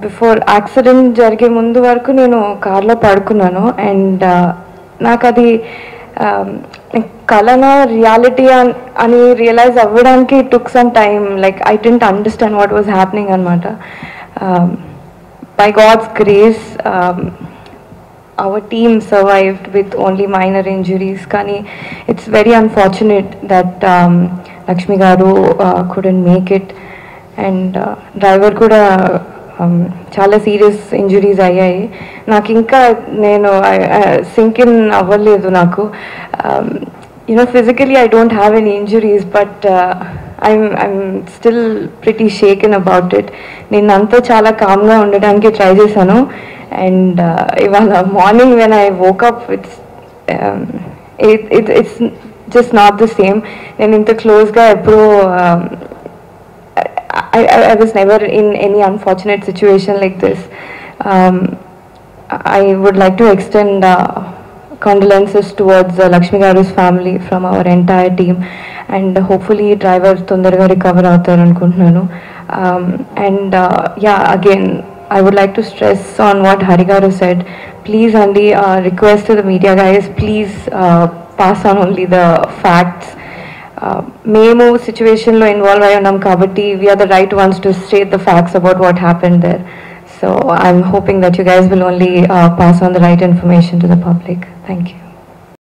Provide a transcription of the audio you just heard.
Before accident జరిగే ముందు వరకు నేను కార్లో పడుకున్నాను అండ్ నాకు అది కలన రియాలిటీ అని రియలైజ్ అవ్వడానికి took some time like I didn't understand what was happening అనమాట by God's grace our team survived with only minor injuries కానీ it's very unfortunate that Lakshmi garu couldn't make it and driver కూడా Um, చాలా serious injuries అయ్యాయి. నాకు ఇంకా నేను sink in అవ్వలేదు నాకు. You know physically I don't have any injuries but I'm I'm still pretty shaken about it నేను అంతా చాలా కామ్గా ఉండడానికి ట్రై చేశాను. అండ్ uh, ఇవాళ morning when I woke up it's it's just not the same నేను ఇంత క్లోజ్గా ఎప్పుడూ um, I, I, I was never in any unfortunate situation like this. Um, I would like to extend uh, condolences towards uh, Lakshmi Garu's family from our entire team and hopefully driver తొందరగా recover అవుతారు అనుకుంటున్నాను and yeah again I would like to stress on what Harigaru said. Please, only uh, request to the media guys, please uh, pass on only the facts. మేము సిచ్యువేషన్లో involve అయి ఉన్నాం కాబట్టి we are the right ones to state the facts about what happen there so I'm hoping that you guys will only pass on the right information to the public thank you